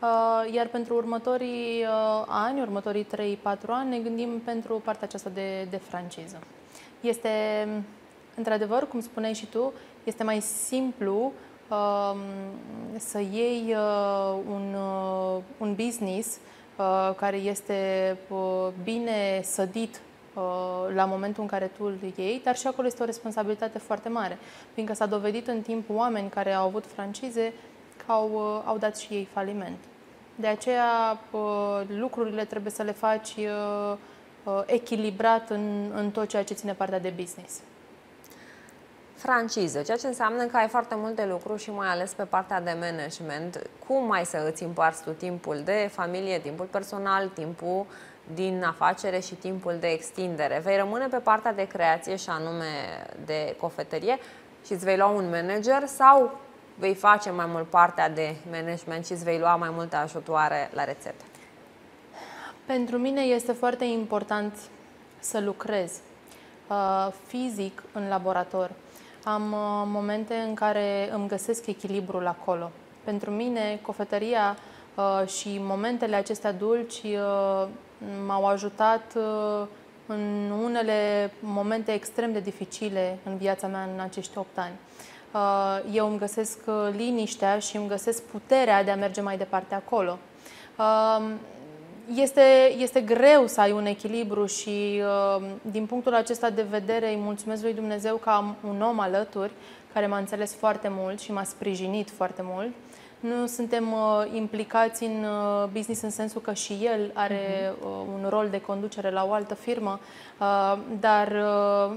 uh, iar pentru următorii uh, ani, următorii 3-4 ani, ne gândim pentru partea aceasta de, de franciză. Este, într-adevăr, cum spuneai și tu, este mai simplu um, să iei un, un business care este bine sădit Uh, la momentul în care tu îl iei, dar și acolo este o responsabilitate foarte mare, fiindcă s-a dovedit în timp oameni care au avut francize că au, uh, au dat și ei faliment. De aceea uh, lucrurile trebuie să le faci echilibrat în, în tot ceea ce ține partea de business. Franciză, ceea ce înseamnă că ai foarte multe lucruri și mai ales pe partea de management. Cum mai să îți împarți tu timpul de familie, timpul personal, timpul uh, din afacere și timpul de extindere. Vei rămâne pe partea de creație și anume de cofetărie și îți vei lua un manager sau vei face mai mult partea de management și îți vei lua mai multe ajutoare la rețete? Pentru mine este foarte important să lucrez uh, fizic în laborator. Am uh, momente în care îmi găsesc echilibrul acolo. Pentru mine, cofetăria uh, și momentele acestea dulci uh, m-au ajutat uh, în unele momente extrem de dificile în viața mea în acești 8 ani. Uh, eu îmi găsesc uh, liniștea și îmi găsesc puterea de a merge mai departe acolo. Este, este greu să ai un echilibru și din punctul acesta de vedere îi mulțumesc lui Dumnezeu că am un om alături care m-a înțeles foarte mult și m-a sprijinit foarte mult nu suntem uh, implicați în uh, business în sensul că și el are uh, un rol de conducere la o altă firmă, uh, dar uh,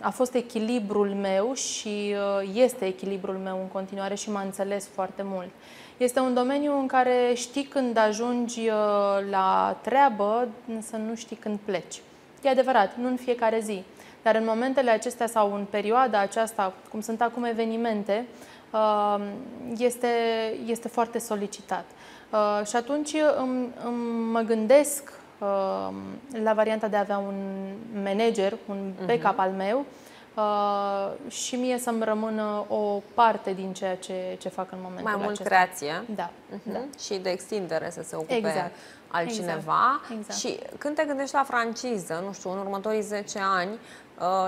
a fost echilibrul meu și uh, este echilibrul meu în continuare și m-a înțeles foarte mult. Este un domeniu în care știi când ajungi uh, la treabă, însă nu știi când pleci. E adevărat, nu în fiecare zi. Dar în momentele acestea sau în perioada aceasta, cum sunt acum evenimente, uh, Um, este, este foarte solicitat. Uh, și atunci îmi, îmi mă gândesc um, la varianta de a avea un manager, un mhm. backup uh-huh. al meu uh, și mie să-mi rămână o parte din ceea ce, ce fac în momentul Mai mult acesta. creație. Da, uh-huh. da. Și de extindere să se ocupe exact. altcineva. Exact. exact. Și când te gândești la franciză, nu știu, în următorii 10 ani, uh,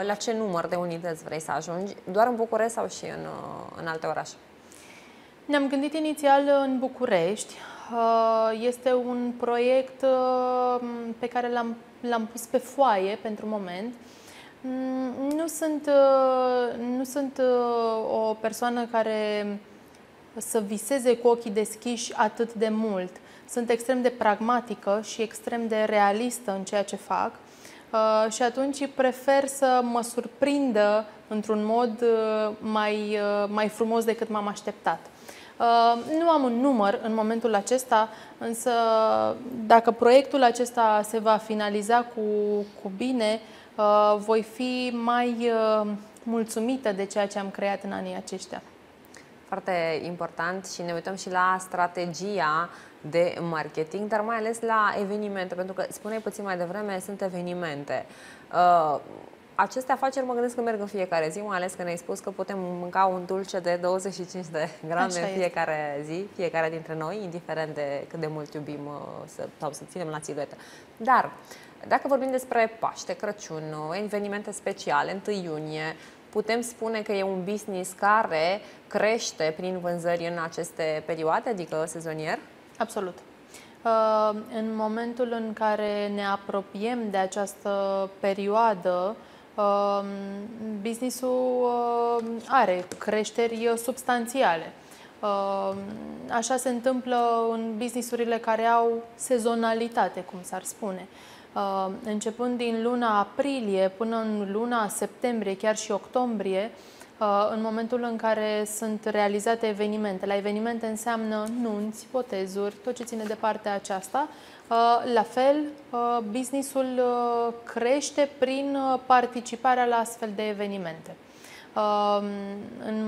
la ce număr de unități vrei să ajungi? Doar în București sau și în, în alte orașe? Ne-am gândit inițial în București. Uh, este un proiect uh, pe care l-am, l-am pus pe foaie pentru moment. Mm, nu sunt, uh, nu sunt o persoană care să viseze cu ochii deschiși atât de mult. Sunt extrem de pragmatică și extrem de realistă în ceea ce fac și atunci prefer să mă surprindă într-un mod mai, mai frumos decât m-am așteptat. Uh, nu am un număr în momentul acesta, însă dacă proiectul acesta se va finaliza cu, cu bine, uh, voi fi mai uh, mulțumită de ceea ce am creat în anii aceștia. Foarte important și ne uităm și la strategia de marketing, dar mai ales la evenimente, pentru că spuneai puțin mai devreme, sunt evenimente. Uh, aceste afaceri mă gândesc că merg în fiecare zi, mai ales că ne-ai spus că putem mânca un dulce de 25 de grame Așa în fiecare este. zi, fiecare dintre noi, indiferent de cât de mult iubim uh, să, sau să ținem la țiluetă. Dar, dacă vorbim despre Paște, Crăciun, evenimente speciale, 1 iunie, putem spune că e un business care crește prin vânzări în aceste perioade, adică sezonier? Absolut. Uh, în momentul în care ne apropiem de această perioadă, uh, businessul uh, are creșteri substanțiale. Așa se întâmplă în businessurile care au sezonalitate, cum s-ar spune. Începând din luna aprilie până în luna septembrie, chiar și octombrie, Uh, în momentul în care sunt realizate evenimente. La evenimente înseamnă nunți, botezuri, tot ce ține de partea aceasta. Uh, la fel, uh, businessul crește prin participarea la astfel de evenimente. În,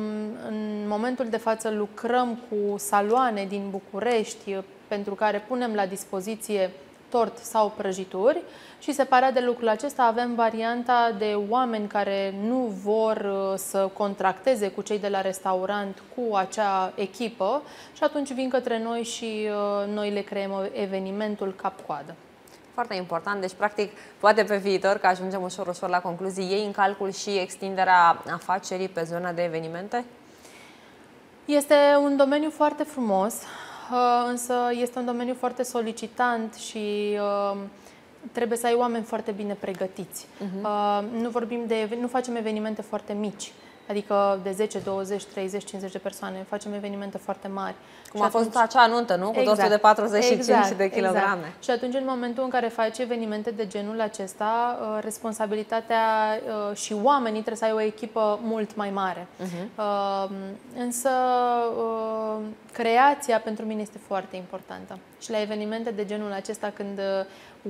în momentul de față lucrăm cu saloane din București pentru care punem la dispoziție tort sau prăjituri și separat de lucrul acesta avem varianta de oameni care nu vor uh, să contracteze cu cei de la restaurant cu acea echipă și atunci vin către noi și uh, noi le creăm evenimentul cap-coadă. Foarte important, deci practic poate pe viitor, că ajungem ușor ușor la concluzii, iei în calcul și extinderea afacerii pe zona de evenimente? Este un domeniu foarte frumos. Uh, însă este un domeniu foarte solicitant și uh, trebuie să ai oameni foarte bine pregătiți. Uh-huh. Nu vorbim de, nu facem evenimente foarte mici adică de 10, 20, 30, 50 de persoane. Facem evenimente foarte mari. Cum și a fost acea nuntă, nu? Cu exact, de 45 exact, de kilograme. Exact. Și atunci, în momentul în care faci evenimente de genul acesta, uh, responsabilitatea uh, și oamenii trebuie să ai o echipă mult mai mare. Uh-huh. Însă, uh, creația pentru mine este foarte importantă. Și la evenimente de genul acesta, când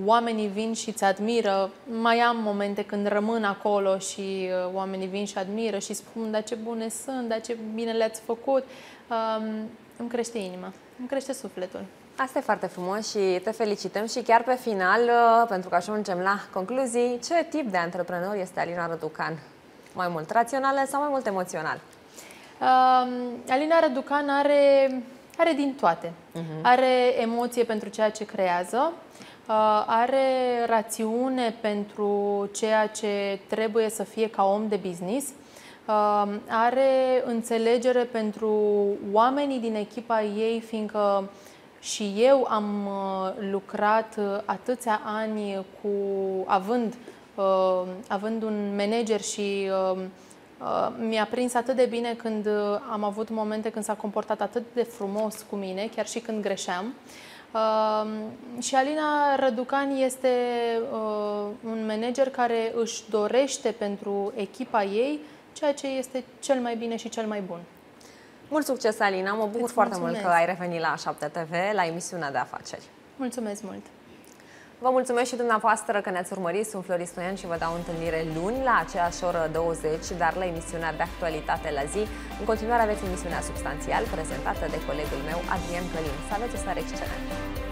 oamenii vin și îți admiră. Mai am momente când rămân acolo și uh, oamenii vin și admiră și spun, da ce bune sunt, da ce bine le-ați făcut. Um, îmi crește inima, îmi crește sufletul. Asta e foarte frumos și te felicităm și chiar pe final, uh, pentru că ajungem la concluzii, ce tip de antreprenor este Alina Răducan? Mai mult rațională sau mai mult emoțional? Uh, Alina Răducan are, are din toate. Uh-huh. Are emoție pentru ceea ce creează, Uh, are rațiune pentru ceea ce trebuie să fie ca om de business, uh, are înțelegere pentru oamenii din echipa ei, fiindcă și eu am uh, lucrat atâția ani cu având, având un manager și mi-a prins atât de bine când am avut momente când s-a comportat atât de frumos cu mine, chiar și când greșeam. Uh, și Alina Răducan este uh, un manager care își dorește pentru echipa ei ceea ce este cel mai bine și cel mai bun. Mult succes, Alina! Mă bucur Îți foarte mulțumesc. mult că ai revenit la 7 TV, la emisiunea de afaceri. Mulțumesc mult! Vă mulțumesc și dumneavoastră că ne-ați urmărit. Sunt Floris Stoian și vă dau întâlnire luni la aceeași oră 20, dar la emisiunea de actualitate la zi. În continuare aveți emisiunea Substanțial, prezentată de colegul meu, Adrien Călin. Să aveți o seară excelentă!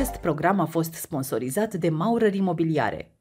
Acest program a fost sponsorizat de Maurer Imobiliare,